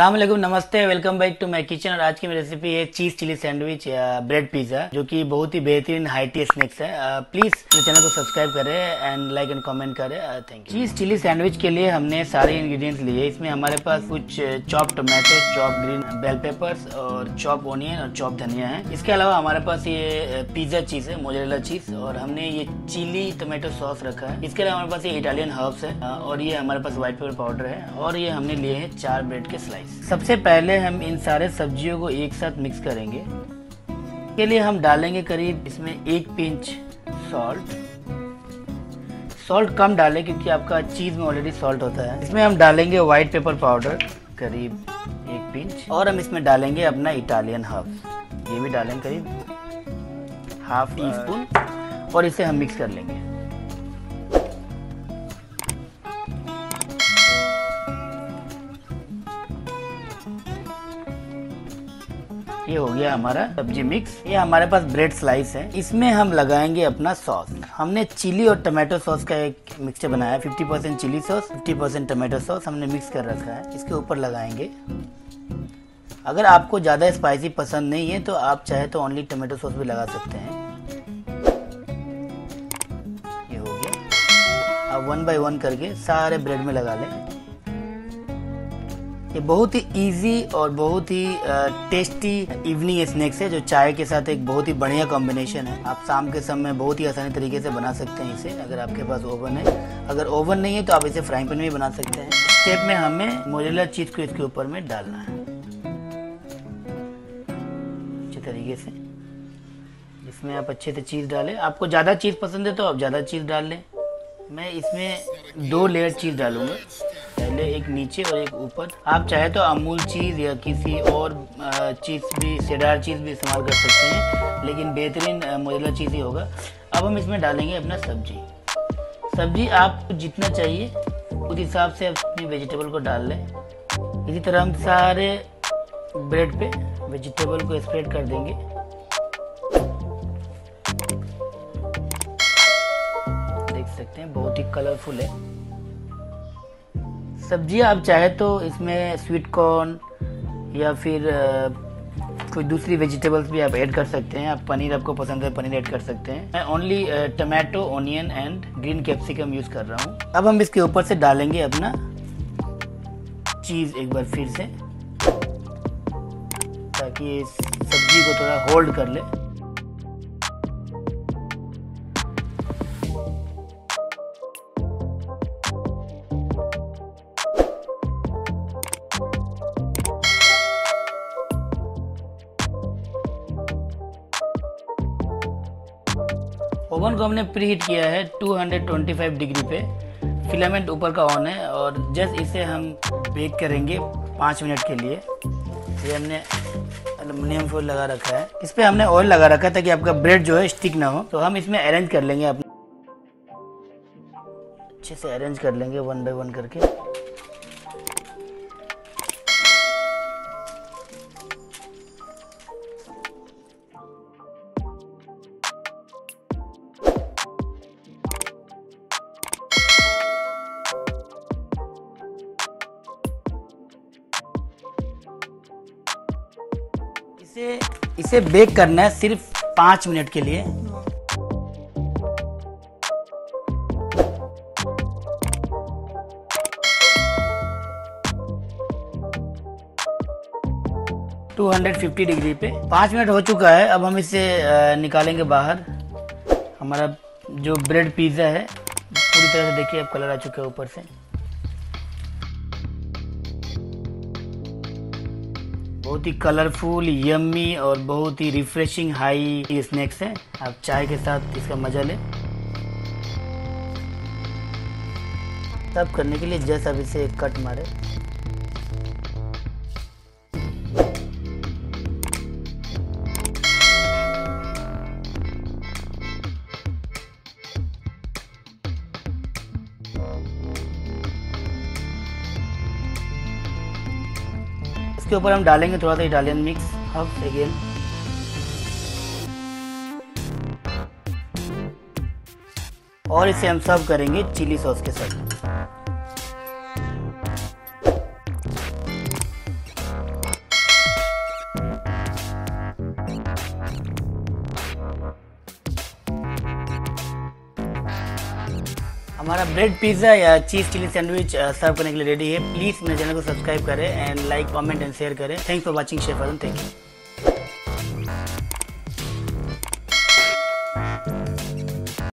अलैक्म नमस्ते welcome back to my kitchen और आज की मेरी रेसिपी है cheese chilli sandwich bread pizza जो कि बहुत ही बेहतरीन हाईटी स्नैक्स है। प्लीज़ मेरे चैनल को सब्सक्राइब करें एंड लाइक एंड कमेंट करें। Thank you cheese chilli sandwich के लिए हमने सारे इंग्रेडिएंट्स लिए। इसमें हमारे पास कुछ chop tomato chop green bell peppers और चॉप ओनियन और चॉप धनिया है। इसके अलावा हमारे पास ये पिज्जा चीज़ है मोजरेला चीज़ और हमने ये चिली टोमेटो सॉस रखा है। इसके अलावा हमारे पास ये इटालियन हर्ब्स है और ये हमारे पास व्हाइट पेपर पाउडर है, और ये हमने लिए है चार ब्रेड के स्लाइस सबसे पहले हम इन सारे सब्जियों को एक साथ मिक्स करेंगे। के लिए हम डालेंगे करीब इसमें एक पिंच सॉल्ट सॉल्ट कम डालें क्योंकि आपका चीज़ में ऑलरेडी सॉल्ट होता है। इसमें हम डालेंगे व्हाइट पेपर पाउडर करीब एक पिंच और हम इसमें डालेंगे अपना इटालियन हर्ब ये भी डालेंगे करीब हाफ़ टी स्पून और इसे हम मिक्स कर लेंगे। ये हो गया हमारा सब्ज़ी मिक्स ये हमारे पास ब्रेड स्लाइस है। इसमें हम लगाएँगे अपना सॉस हमने चिली और टमाटो सॉस का एक मिक्सचर बनाया 50 percent chilli sauce 50 percent tomato sauce हमने मिक्स कर रखा है। इसके ऊपर लगाएँगे। अगर आपको ज़्यादा स्पाइसी पसंद नहीं है तो आप चाहे तो ओनली टमाटो सॉस भी लगा सकते हैं। ये हो गया। अब वन बाय वन करके सारे ब्रेड में लगा लें। ये बहुत ही इजी और बहुत ही टेस्टी इवनिंग स्नैक्स है, जो चाय के साथ एक बहुत ही बढ़िया कॉम्बिनेशन है। आप शाम के समय बहुत ही आसानी तरीके से बना सकते हैं इसे, अगर आपके पास ओवन है। अगर ओवन नहीं है तो आप इसे फ्राइंग पैन में भी बना सकते हैं। स्टेप में हमें मोरेला चीज़ को इसके ऊपर में डालना है। अच्छे तरीके से। इसमें आप अच्छे से चीज़ डालें। आपको ज़्यादा चीज़ पसंद है तो आप ज़्यादा चीज़ डाल लें। मैं इसमें दो लेयर चीज़ डालूँगा। पहले एक नीचे और एक ऊपर। आप चाहे तो अमूल चीज़ या किसी और चीज़ भी सेडार चीज़ भी इस्तेमाल कर सकते हैं, लेकिन बेहतरीन मोजला चीज़ ही होगा। अब हम इसमें डालेंगे अपना सब्ज़ी। सब्ज़ी आपको जितना चाहिए, उस हिसाब से अपनी वेजिटेबल को डाल लें। इसी तरह हम सारे ब्रेड पे वेजिटेबल को स्प्रेड कर देंगे। देख सकते हैं, बहुत ही कलरफुल है। सब्ज़ियाँ आप चाहे तो इसमें स्वीट कॉर्न या फिर कोई दूसरी वेजिटेबल्स भी आप ऐड कर सकते हैं। आप पनीर आपको पसंद है, पनीर ऐड कर सकते हैं। मैं only tomato onion and green capsicum use कर रहा हूँ। अब हम इसके ऊपर से डालेंगे अपना चीज़ एक बार फिर से, ताकि सब्ज़ी को थोड़ा होल्ड कर ले। ओवन को हमने प्री हीट किया है 225 डिग्री पे। फिलामेंट ऊपर का ऑन है और जस्ट इसे हम बेक करेंगे पाँच मिनट के लिए। ये हमने एलुमिनियम फोil लगा रखा है। इस पर हमने ऑयल लगा रखा है ताकि आपका ब्रेड जो है स्टिक ना हो। तो हम इसमें अरेंज कर लेंगे अपने। अच्छे से अरेंज कर लेंगे वन बाय वन करके। इसे इसे बेक करना है सिर्फ़ पाँच मिनट के लिए। टू हंड्रेड फिफ्टी डिग्री पे। पाँच मिनट हो चुका है, अब हम इसे निकालेंगे बाहर। हमारा जो ब्रेड पिज़्ज़ा है, पूरी तरह से देखिए, अब कलर आ चुका है ऊपर से। बहुत ही कलरफुल यम्मी और बहुत ही रिफ्रेशिंग हाई स्नैक्स है। आप चाय के साथ इसका मज़ा ले। तब करने के लिए जैसा भी इसे कट मारे। इसके ऊपर हम डालेंगे थोड़ा सा इटालियन मिक्स हफ अगेन और इसे हम सर्व करेंगे चिली सॉस के साथ. हमारा ब्रेड पिज़्ज़ा या चीज़ चिली सैंडविच सर्व करने के लिए रेडी है। प्लीज़ मेरे चैनल को सब्सक्राइब करें and like comment and share करें। Thanks for watching chef thank you